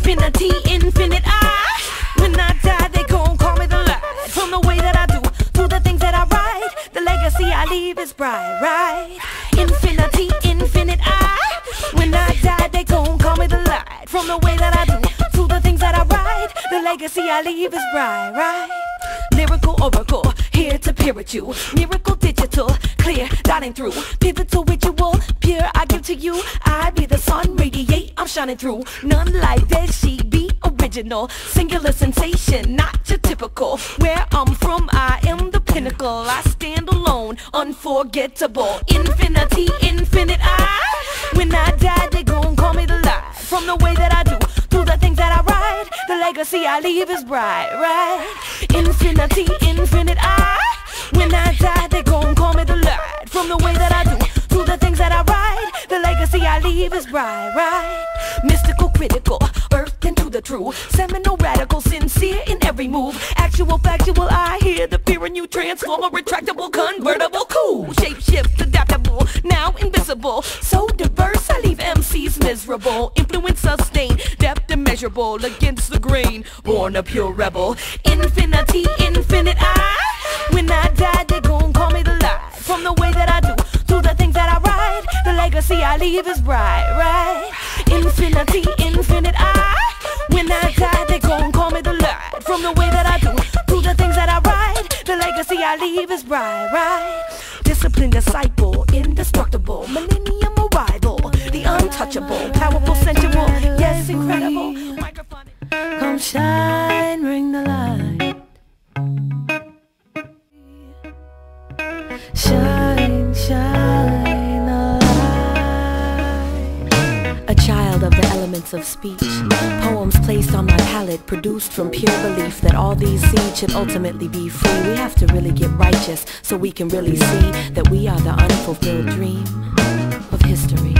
infinity, infinite I. When I die, they gon' call me the light. From the way that I do, to the things that I write, the legacy I leave is bright, right? Infinity, infinite I. When I die, they gon' call me the light. From the way that I do, to the things that I write, the legacy I leave is bright, right? Lyrical oracle here to pirate you. Miracle digital, clear, dotting through. Pivotal ritual, pure, I give to you. I be the sun, radiate, I'm shining through. None like that, she be original. Singular sensation, not your typical. Where I'm from, I am the pinnacle. I stand alone, unforgettable. Infinity, infinite I. When I die, they gon' call me the light. From the way that I do, through the things that I write, the legacy I leave is bright, right? Infinity, infinite leave is right, right? Mystical, critical, earth into the true. Seminal, radical, sincere in every move. Actual, factual, I hear the fear in you. Transformer, retractable, convertible, cool. Shape shift, adaptable, now invisible. So diverse, I leave MCs miserable. Influence, sustain, depth immeasurable against the grain. Born a pure rebel. Infinity, legacy I leave is bright, right? Infinity, infinite I. When I die, they gon' call me the light. From the way that I do, to the things that I write, the legacy I leave is bright, right? Disciplined disciple, indestructible, millennium arrival, the untouchable, powerful, sensual, yes, incredible. Come shine, bring the light. Shine, of speech. Poems placed on my palette, produced from pure belief that all these seeds should ultimately be free. We have to really get righteous so we can really see that we are the unfulfilled dream of history.